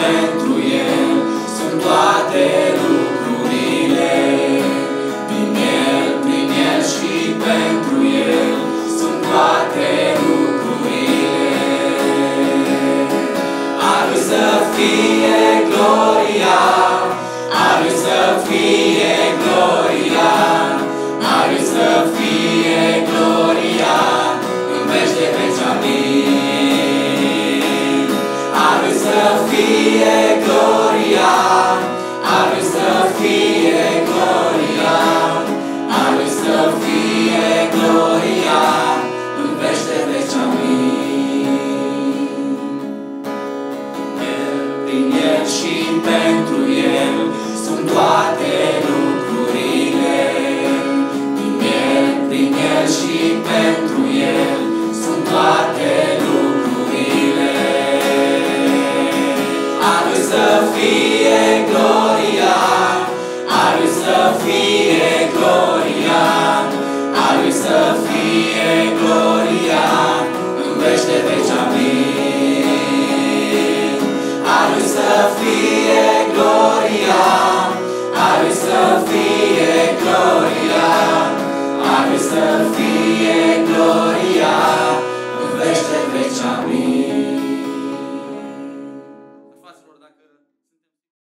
pentru El sunt toate lucrurile. prin El, prin El și pentru El sunt toate lucrurile. Ar să fie gloria de fie gloria, a Lui să fie gloria, în veci de veci, amin. A Lui să fie